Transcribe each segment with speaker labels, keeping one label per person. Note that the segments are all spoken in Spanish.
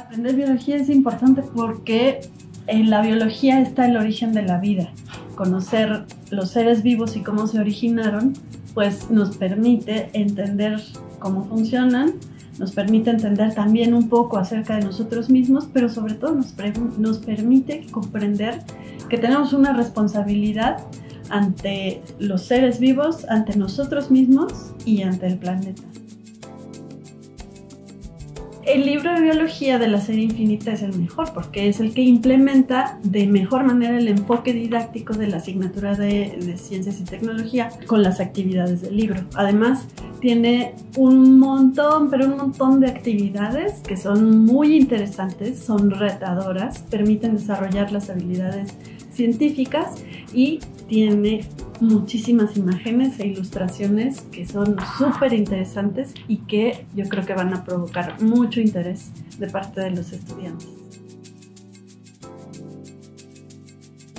Speaker 1: aprender biología es importante porque en la biología está el origen de la vida. Conocer los seres vivos y cómo se originaron, pues nos permite entender cómo funcionan, nos permite entender también un poco acerca de nosotros mismos, pero sobre todo nos, permite comprender que tenemos una responsabilidad ante los seres vivos, ante nosotros mismos y ante el planeta. El libro de biología de la serie infinita es el mejor porque es el que implementa de mejor manera el enfoque didáctico de la asignatura de, de ciencias y tecnología con las actividades del libro. Además, tiene un montón, pero un montón de actividades que son muy interesantes, son retadoras, permiten desarrollar las habilidades científicas y tiene muchísimas imágenes e ilustraciones que son súper interesantes y que yo creo que van a provocar mucho interés de parte de los estudiantes.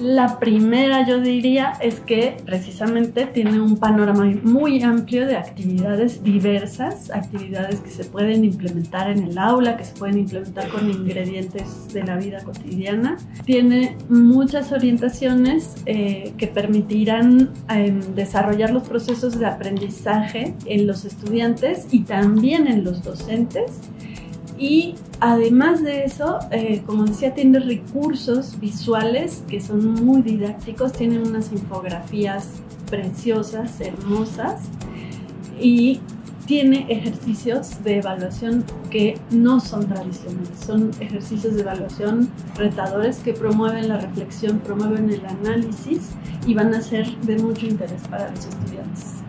Speaker 1: La primera yo diría es que precisamente tiene un panorama muy amplio de actividades diversas, actividades que se pueden implementar en el aula, que se pueden implementar con ingredientes de la vida cotidiana. Tiene muchas orientaciones eh, que permitirán eh, desarrollar los procesos de aprendizaje en los estudiantes y también en los docentes y además de eso, eh, como decía, tiene recursos visuales que son muy didácticos, tiene unas infografías preciosas, hermosas y tiene ejercicios de evaluación que no son tradicionales, son ejercicios de evaluación retadores que promueven la reflexión, promueven el análisis y van a ser de mucho interés para los estudiantes.